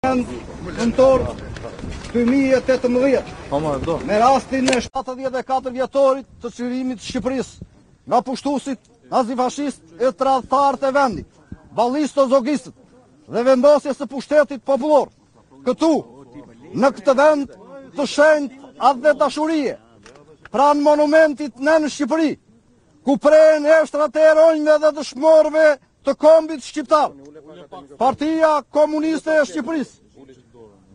Nëntor 2018 po, me rastin e 74 vjetorit të çlirimit të Shqipërisë nga pushtusit nazifashistë e tradhtarët e vendit, ballisto zogistët dhe vendosjes së pushtetit popullor. Këtu, në këtë vend të shenjtë atdhedashurie, pranë monumentit Nënë Shqipëri, ku prehen eshtrat e heronjve dhe dëshmorëve të kombit shqiptar. Partia Komuniste e Shqipërisë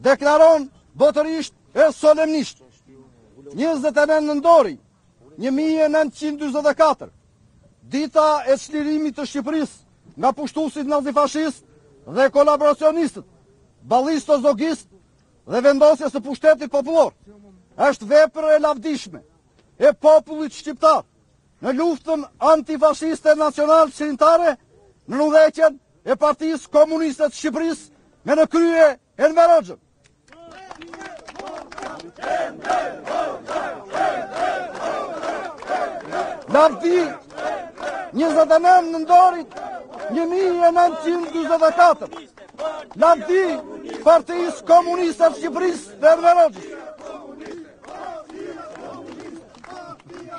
deklaron botërisht e solemnisht 29 nëndori 1944 dita e çlirimit të Shqipërisë nga pushtusit nazifashistë dhe kolaboracionistët, ballisto zogistë dhe vendosjes së pushtetit popullor. Është vepër e lavdishme e popullit shqiptar në luftën antifashiste nacional çlirimtare nën udhëheqjen e Partisë Komuniste të Shqipërisë me në krye Enver Hoxhën. Lavdi 29 nëndorit 1944 Lavdi Partisë Komuniste të Shqipërisë dhe Enver Hoxhës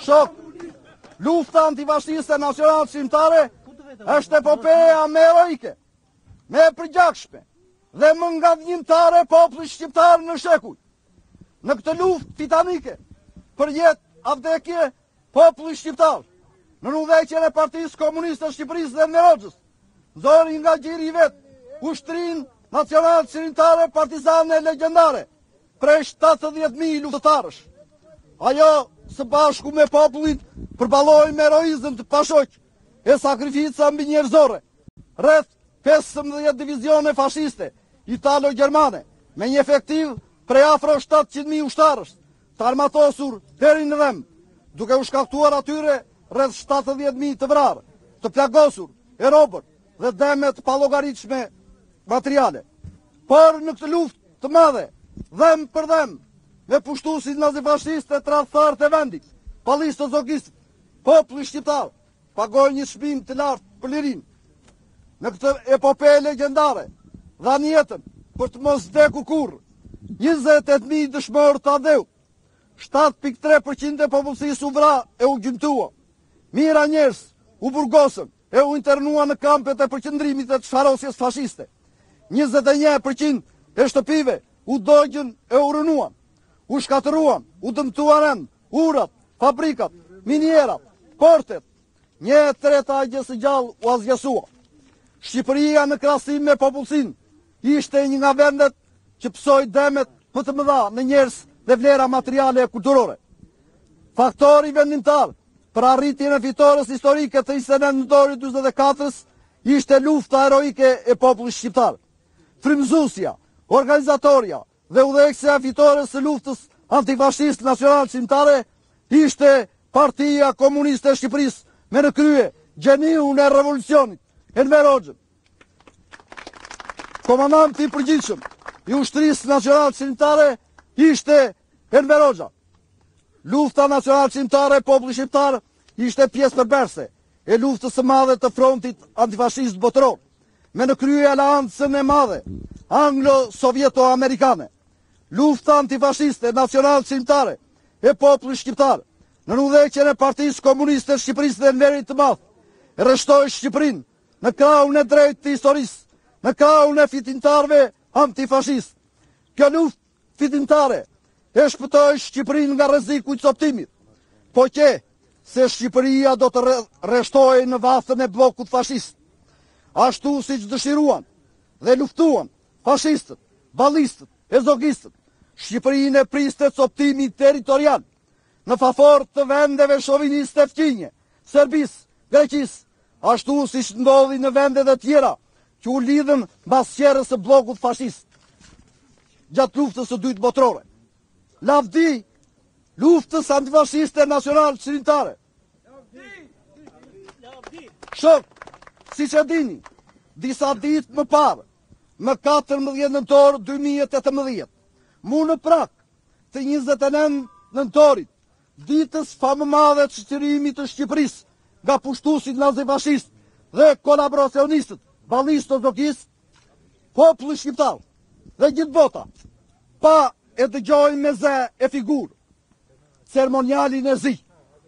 Shokë, lufta antifashiste nacional çlirimtare është epopeja më heroike, më e përgjakshme dhe më ngadhënjimtare e popullit shqiptar në shekuj. Në këtë luftë titanike, për jetë a vdekje, Populli shqiptar, nën udhëheqjen e Partisë Komuniste të Shqipërisë dhe Enver Hoxhës, nxori nga gjiri i vet ushtrinë nacional çlirimtare partizane legjendare prej 70.000 luftëtarësh. Ajo së bashku me popullin përballoi me heroizëm të pashoq e sakrifica mbinjerëzore rreth 15 divizione fashiste italo-gjermane me një efektiv prej afro 700.000 ushtarësh të armatosur deri në dhëmbë, duke u shkaktuar atyre rreth shtatëdhjetë mijë të vrarë, të plagosur, e robër dhe dëme të pallogaritshme materiale. Por në këtë luftë të madhe, dhëmb për dhëmb, me pushtuesit nazifashistë e tradhtarët e vendit, ballisto zogistë, populli shqiptar pagoi një çmim të lartë për lirinë në këtë epope legjendare, dhanë jetën për të mos vdekur kurrë, 28.000 dëshmorë të atdheut, 7.3% e popullsisë u vra e u gjymtua, mijëra njerëz u burgosën e u internuan në kampet e përqendrimit e të shfarosjes fashiste, 21% e shtëpive u dogjën e u rënuan, u shkatërruan, u dëmtuan rëndë, Urat, fabrikat, minierat, portet, një e treta e gjësë së gjallë u asgjësua. Shqipëria në krahasim me popullsinë, ishte një nga vendet që pësoi dëmet më të mëdha në njerëz dhe vlera materiale e kulturore. Faktori vendimtar për arritjen e fitores historike të 29 nëntorit '44-ës ishte lufta heroike e popullit shqiptar. Frymëzuesja, organizatorja, Dhe udhëheqësja e fitores së luftës antifashiste nacionalçlirimtare ishte Partia Komuniste e Shqipërisë me në krye gjeniun e revolucionit, Enver Hoxhën. Komandanti i përgjithshëm i ushtrisë nacionalçlirimtare ishte Enver Hoxha. Lufta nacionalçlirimtare e popullit shqiptar ishte pjesë përbërëse e Luftës së Madhe të Frontit Antifashist Botëror, me në krye aleancën e madhe anglo-sovjeto-amerikane, lufta antifashiste nacionalçlirimtare e popullit shqiptar, nën udhëheqjen e Partisë Komuniste të Shqipërisë dhe Enverit të Madh, e rreshtoi Shqipërinë në krahun e drejtë të historisë, në krahun e fitimtarëve antifashistë. Kjo luftë Fitimtare, e shpëtoi Shqipërinë nga rreziku i copëtimit. Po qe se Shqipëria do të rreshtohej në vathën e bllokut fashist. Ashtu siç dëshiruan dhe luftuan fashistët, ballistët e zogistët, Shqipërinë e priste copëtimi territorial. në favor të vendeve shoviniste fqinje, Serbisë, Greqisë, ashtu siç ndodhi në vendet e tjera që u lidhën mbas qerrës së bllokut fashist gjatë luftës së dytë botërore. Lavdi luftës antifashiste nacionalçlirimtare. Shokë, siç e dini, disa ditë më parë, më 14 nëntor 2018, mu në prag, të 29 nëntorit, ditës famëmadhe të çlirimit të Shqipërisë nga pushtuesit nazifashistë dhe kolaboracionistët ballistë e zogistë, populli shqiptar dhe gjithë bota, pa e dëgjoi me zë e figurë, ceremonialin e zi,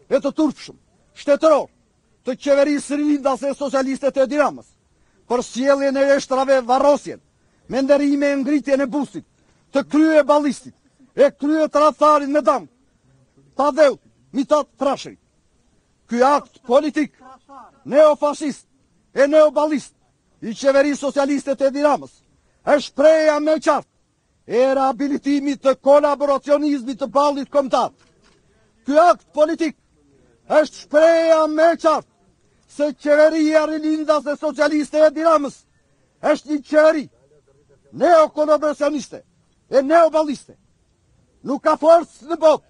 e të turpshëm, shtetëror, të qeverisë rilindase socialiste të Edi Ramës, për sjelljen e eshtrave, varrosjen me nderime e ngritjen e bustit të kryeballistit e kryetradhtarit me damkë t'atdheut, Mithat Frashërit. Ky akt politik neofashist e neoballist i qeverisë socialiste të Edi Ramës është shprehja më e qartë e rehabilitimit të kolaboracionizmit të Ballit Kombëtar. Ky akt politik është shprehja më e qartë se qeveria rilindase socialiste e Edi Ramës është një qeveri neokolaboracioniste e neoballiste. Nuk ka forcë në botë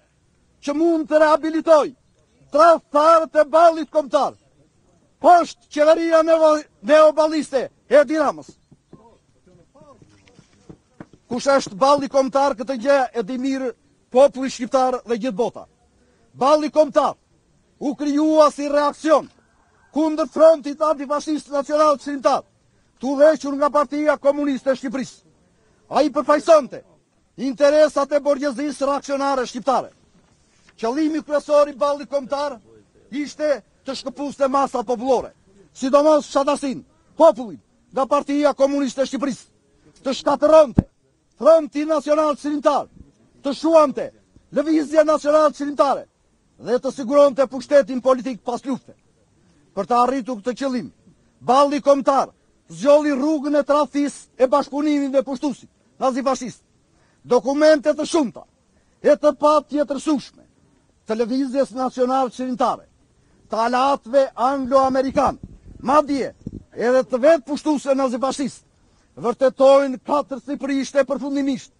që mund të rehabilitojë tradhtarët e ballit kombëtar. Poshtë qeveria neoballiste e Edi Ramës. Kush është balli kombëtar këtë gjë e di mirë populli shqiptar dhe gjithë bota. Balli kombëtar u krijua si reaksion kundër frontit antifashist nacional çlirimtar, të udhëhequr nga partia komuniste e Shqipërisë. Ai përfaqësonte Interesat e borgjezisë reaksionare shqiptare. Qëllimi kryesor i ballit kombëtar ishte të shkëpuste masat popullore, sidomos fshatarësinë, popullin, nga Partia Komuniste e Shqipërisë, të shkatërronte frontin nacional çlirimtar, të shuante lëvizjen nacional çlirimtare, dhe të siguronte pushtetin politik pas lufte. Për të arritur këtë qëllim, balli kombëtar zgjodhi rrugën e tradhtisë e bashkëpunimit me pushtuesit nazifashistë. Dokumente të shumta e të patjetërsueshme të lëvizjes nacional çlirimtare, të aleatëve anglo-amerikanë, madje edhe të vetë pushtuesve nazifashistë, vërtetojnë katërcipërisht e përfundimisht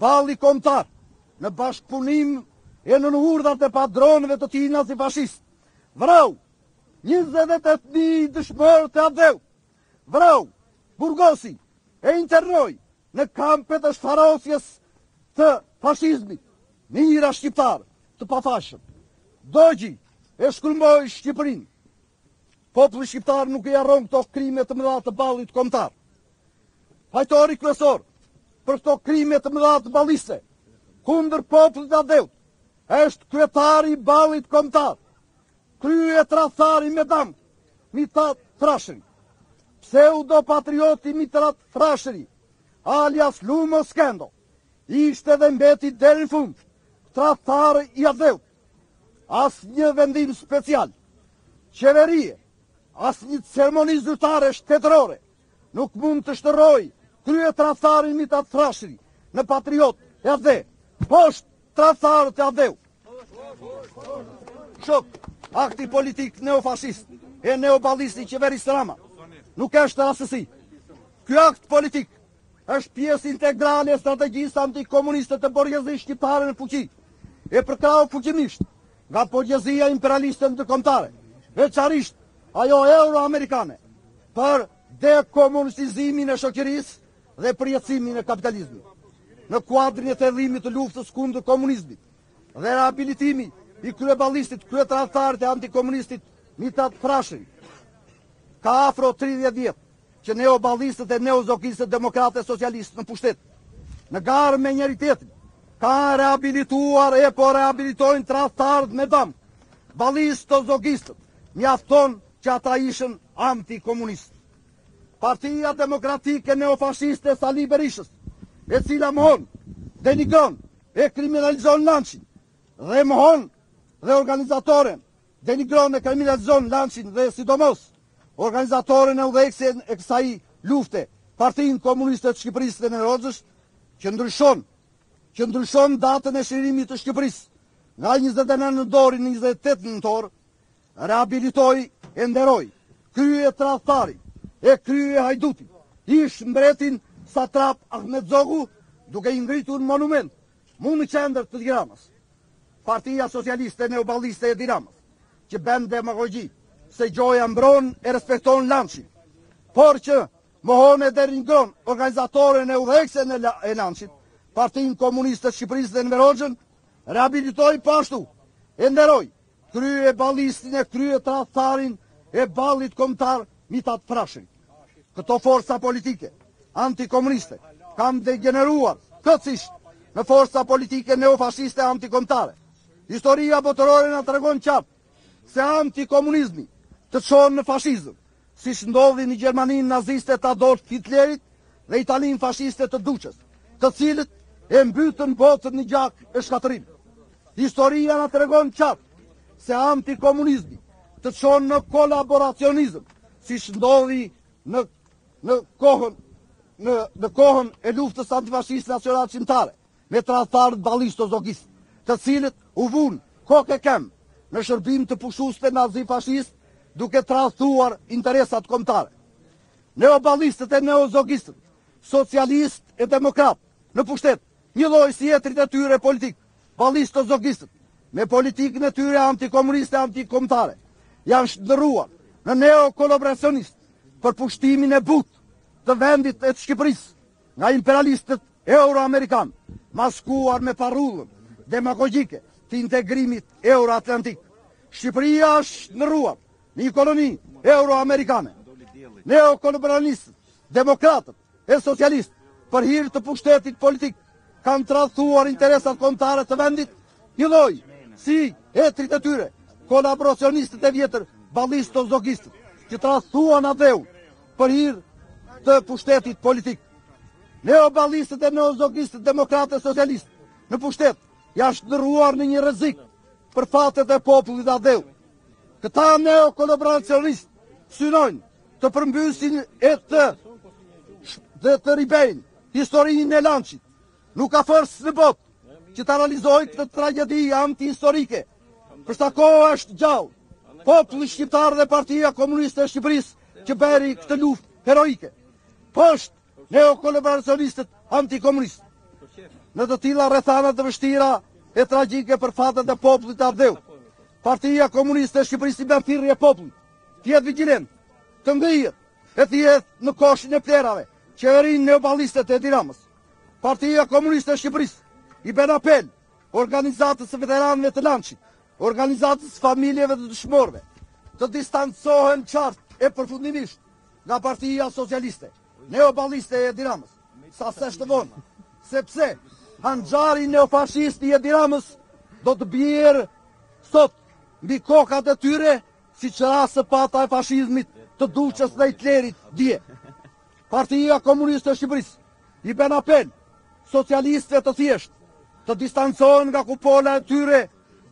Balli Kombëtar, në bashkëpunim e nën urdhrat e padronëve të tij nazifashistë, vrau 28.000 dëshmorë të atdheut, vrau, burgosi, e internoi në kampet e shfarosjes të fashizmit, mijëra shqiptarë të pafajshëm. Dogji e shkrumboi Shqipërinë. Populli shqiptar nuk i harron këto krime të mëdha të ballit kombëtar. Fajtori kryesor për këto krime të mëdha të ballistëve kundër popullit e Atdheut është kryetari i ballit kombëtar. Kryetradhtari me damkë Mitat Frashëri. Pseudopatrioti Mitat Frashëri, alias Lumo Skëndo, ishte dhe mbeti deri në fund tradhtar i Atdheut. Asnjë vendim special qeverie, asnjë ceremoni zyrtare shtetërore Nuk mund të shndërrojë kryetradhtarin Mitat Frashëri në Patriot e Atdhe. Poshtë tradhtarët e Atdheut. Shokë, akti politik neofashist e neoballist i qeverisë Rama nuk është rastësi. Ky akt politik është pjesë integrale e strategjisë antikomuniste të borgjezisë shqiptare në fuqi e përkrahur fuqimisht nga borgjezia imperialiste ndërkombëtare, veçanërisht ajo euro-amerikane, për dekomunistizimin e shoqërisë dhe përjetësimin e kapitalizmit. Në kuadrin e thellimit të luftës kundër komunizmit dhe rehabilitimi i kryeballistit kryetradhtarit e antikomunistit Mitat Frashëri, ka afro 30 vjetë, që neoballistët e neozogistët demokratë e socialistë në pushtet, në garë me njëri-tjetrin, kanë rehabilituar e po rehabilitojnë tradhtarët me damkë ballisto-zogistët, mjafton që ata ishën antikomunistë. Partia demokratike neofashiste e Sali Berishës, e cila mohon, denigron e kriminalizon Lançin dhe mohon dhe organizatoren denigron e kriminalizon Lançin dhe sidomos organizatoren e udhëheqësen e kësaj lufte, Partinë Komuniste të Shqipërisë dhe Enver Hoxhën, që ndryshon që ndryshon datën e çlirimit të Shqipërisë nga 29 nëntori në 28 nëntor, rehabilitoi e nderoi kryetradhtarin e kryehajdutin, ish-mbretin satrap Ahmet Zogu, duke i ngritur monument Mu në qendër të Tiranës, Partia Socialiste Neoballiste e Edi Ramës, që bën demagogji se gjoja mbron e respekton lançin, por që mohon e denigron organizatoren e udhëheqësen e lançit, Partinë Komuniste të Shqipërisë dhe Enver Hoxhën, rehabilitoi po ashtu, e nderoi, kryeballistin e kryetradhtarin e Ballit Kombëtar Mithat Frashëri. Këto forca politike antikomuniste kanë degjeneruar tërësisht në forca politike neofashiste antikombëtare. Historia botërore na tregon qartë se antikomunizmi të çon në fashizëm Siç ndodhi në Gjermaninë naziste të Adolf Hitlerit dhe Italinë fashiste të Duçës, të cilët e mbytën botën në gjak e shkatërrim. Historia na tregon qartë se antikomunizmi të çon në kolaboracionizëm, siç ndodhi në në kohën në në kohën e luftës antifashiste nacionalçlirimtare. me tradhtarët ballisto-zogistë, të cilët u vunë kokë e këmbë në shërbim të pushtuesve nazi-fashistë duke tradhtuar interesat kombëtare. Neoballistët e neozogistët, socialistë e demokratë në pushtet, njëlloj si etërit e tyre politikë, ballisto-zogistët, me politikën e tyre antikomuniste e antikombëtare, janë shndërruar në neokolaboracionistë për pushtimin e butë të vendit e të Shqipërisë. nga imperialistët euro-amerikanë, maskuar me parrullën demagogjike të integrimit euro-atlantik. Shqipëria është shndërruar në një koloni euro-amerikane. Neokolaboracionistët, demokratët e socialistët për hir të pushtetit politik kanë tradhtuar interesat kombëtare të vendit, njëlloj si etërit e tyre, kolaboracionistët e vjetër, ballisto-zogistët, që tradhtuan atdheun Për hir të pushtetit politik. Neoballistët e neozogistët demokratë e socialistë në pushtet janë shndërruar në një rrezik për fatet e popullit e atdheut. Këta neokolaboracionistë synojnë të përmbysin edhe të ribëjnë historinë e LANÇ-it, Nuk ka forcë në botë që ta realizojë këtë tragjedi antihistorike. Për sa kohë është gjallë, populli shqiptar dhe Partia Komuniste e Shqipërisë që bëri këtë luftë heroike. Poshtë neokolaboracionistët antikomunistë. Në të tilla rrethana të vështira e tragjike për fatet e popullit e atdheut. Partia Komuniste e Shqipërisë i bën thirrje popullit. Të jetë vigjilent, të ngrihet, e të hedhë në koshin e plehrave qeverinë neoballiste të Edi Ramës. Partia Komuniste e Shqipërisë i bën apel organizatës së veteranëve të LANÇ-it, organizatës së familjeve të dëshmorëve, të distancohen qartë e përfundimisht nga partia socialiste, neoballiste e Edi Ramës, sa s'është vonë, sepse hanxari neofashist i Edi Ramës do të bjerë sot mbi kokat e tyre siç ra sëpata e fashizmit të Duçes dhe Hitlerit dje. Partia Komuniste e Shqipërisë i bën apel socialistëve të thjeshtë të distancohen nga kupola e tyre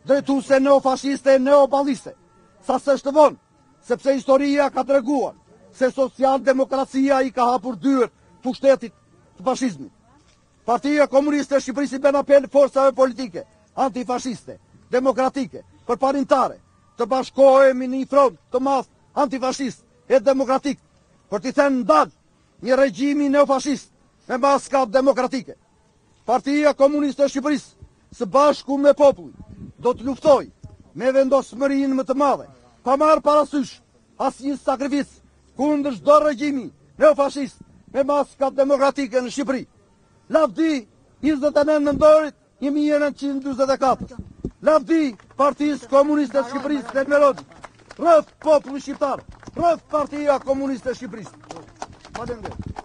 drejtuse neofashiste e neoballiste, sa s'është vonë, sepse historia ka treguar se socialdemokracia i ka hapur dyert pushtetit të fashizmit. Partia Komuniste e Shqipërisë i bën apel forcave politike, antifashiste, demokratike, përparimtare, të bashkohemi në një front të madh antifashist e demokratik për t'i thënë ndal një regjimi neofashist me maska demokratike. Partia Komuniste e Shqipërisë, së bashku me popullin, do të luftojë me vendosmërinë më të madhe, pa marrë parasysh asnjë sakrificë kundër çdo regjimi neofashist me maska demokratike në Shqipëri. Lavdi 29 nëntorit Një mijë e nëntëqind e dyzet e katër. Lavdi Partisë Komuniste të Shqipërisë dhe Enverit. Rroftë populli shqiptar. Rroftë Partia Komuniste e Shqipërisë. Faleminderit.